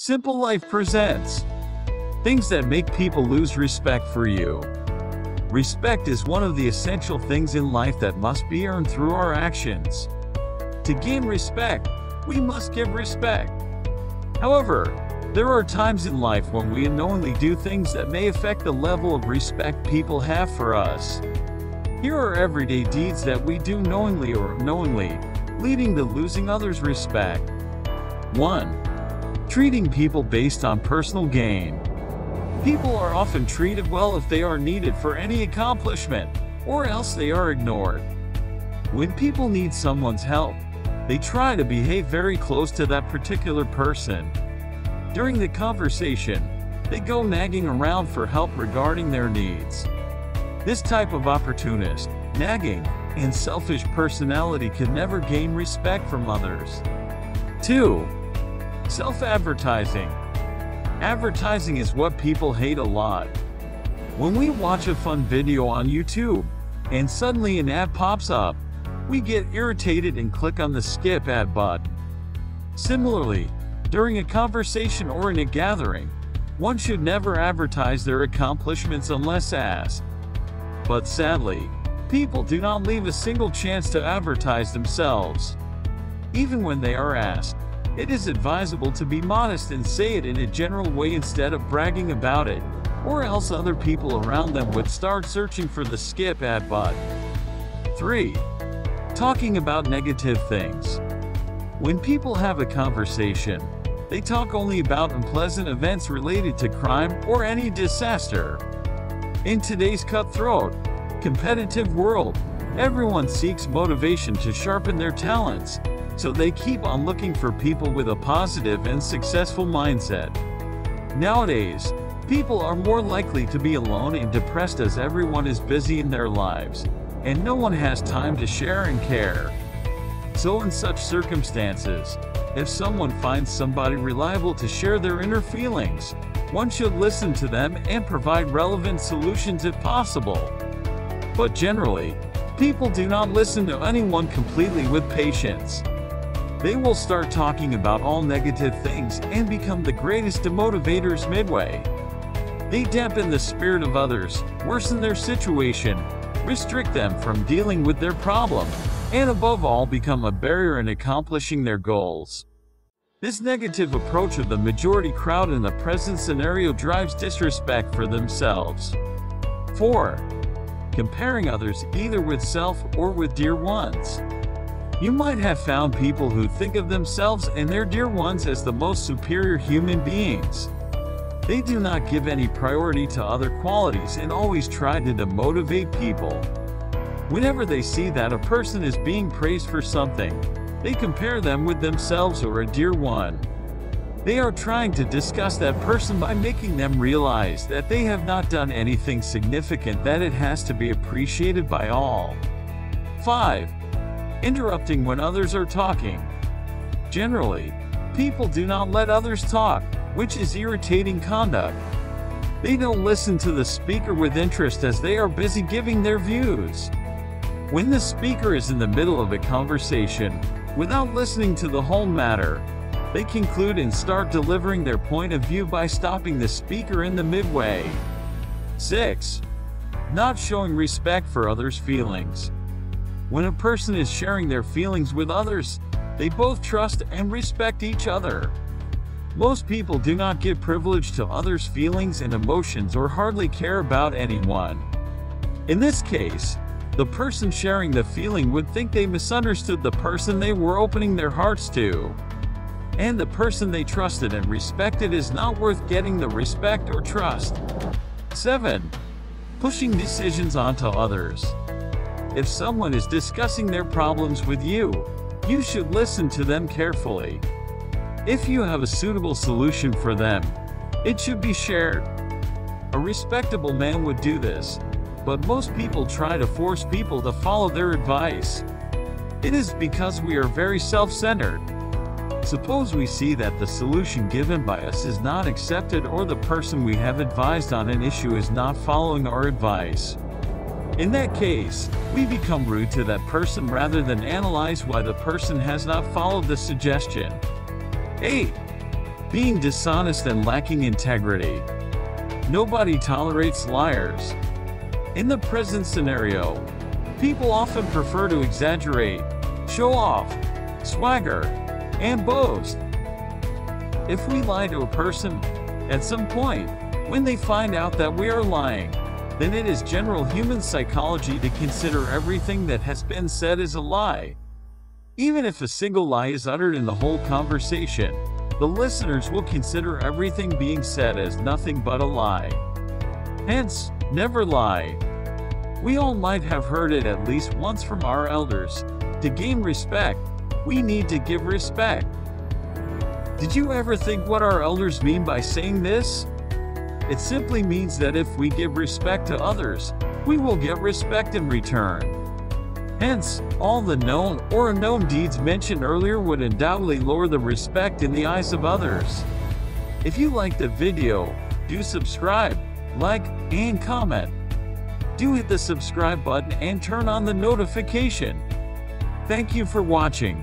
Simple Life presents things that make people lose respect for you. Respect is one of the essential things in life that must be earned through our actions. To gain respect, we must give respect. However, there are times in life when we unknowingly do things that may affect the level of respect people have for us. Here are everyday deeds that we do knowingly or unknowingly, leading to losing others' respect. 1. Treating people based on personal gain. People are often treated well if they are needed for any accomplishment, or else they are ignored. When people need someone's help, they try to behave very close to that particular person. During the conversation, they go nagging around for help regarding their needs. This type of opportunist, nagging, and selfish personality can never gain respect from others. 2. Self-advertising. Advertising is what people hate a lot. When we watch a fun video on YouTube, and suddenly an ad pops up, we get irritated and click on the skip ad button. Similarly, during a conversation or in a gathering, one should never advertise their accomplishments unless asked. But sadly, people do not leave a single chance to advertise themselves. Even when they are asked, it is advisable to be modest and say it in a general way instead of bragging about it, or else other people around them would start searching for the skip ad button. 3. Talking about negative things. When people have a conversation, they talk only about unpleasant events related to crime or any disaster. In today's cutthroat, competitive world, everyone seeks motivation to sharpen their talents, so they keep on looking for people with a positive and successful mindset. Nowadays, people are more likely to be alone and depressed as everyone is busy in their lives, and no one has time to share and care. So in such circumstances, if someone finds somebody reliable to share their inner feelings, one should listen to them and provide relevant solutions if possible. But generally, people do not listen to anyone completely with patience. They will start talking about all negative things and become the greatest demotivators midway. They dampen the spirit of others, worsen their situation, restrict them from dealing with their problem, and above all become a barrier in accomplishing their goals. This negative approach of the majority crowd in the present scenario drives disrespect for themselves. 4. Comparing others either with self or with dear ones. You might have found people who think of themselves and their dear ones as the most superior human beings. They do not give any priority to other qualities and always try to demotivate people. Whenever they see that a person is being praised for something, they compare them with themselves or a dear one. They are trying to discuss that person by making them realize that they have not done anything significant that it has to be appreciated by all. 5 interrupting when others are talking. Generally, people do not let others talk, which is irritating conduct. They don't listen to the speaker with interest as they are busy giving their views. When the speaker is in the middle of a conversation, without listening to the whole matter, they conclude and start delivering their point of view by stopping the speaker in the midway. 6. Not showing respect for others' feelings. When a person is sharing their feelings with others, they both trust and respect each other. Most people do not give privilege to others' feelings and emotions or hardly care about anyone. In this case, the person sharing the feeling would think they misunderstood the person they were opening their hearts to. And the person they trusted and respected is not worth getting the respect or trust. 7. Pushing decisions onto others. If someone is discussing their problems with you, you should listen to them carefully. If you have a suitable solution for them, it should be shared. A respectable man would do this, but most people try to force people to follow their advice. It is because we are very self-centered. Suppose we see that the solution given by us is not accepted or the person we have advised on an issue is not following our advice. In that case, we become rude to that person rather than analyze why the person has not followed the suggestion. 8. being dishonest and lacking integrity. Nobody tolerates liars. In the present scenario, people often prefer to exaggerate, show off, swagger, and boast. If we lie to a person, at some point, when they find out that we are lying, then it is general human psychology to consider everything that has been said as a lie. Even if a single lie is uttered in the whole conversation, the listeners will consider everything being said as nothing but a lie. Hence, never lie. We all might have heard it at least once from our elders. To gain respect, we need to give respect. Did you ever think what our elders mean by saying this? It simply means that if we give respect to others, we will get respect in return. Hence, all the known or unknown deeds mentioned earlier would undoubtedly lower the respect in the eyes of others. If you liked the video, do subscribe, like, and comment. Do hit the subscribe button and turn on the notification. Thank you for watching.